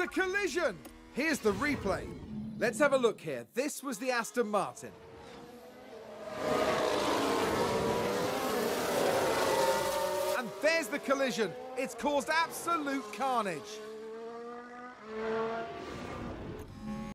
A collision! Here's the replay. Let's have a look here. This was the Aston Martin. And there's the collision. It's caused absolute carnage.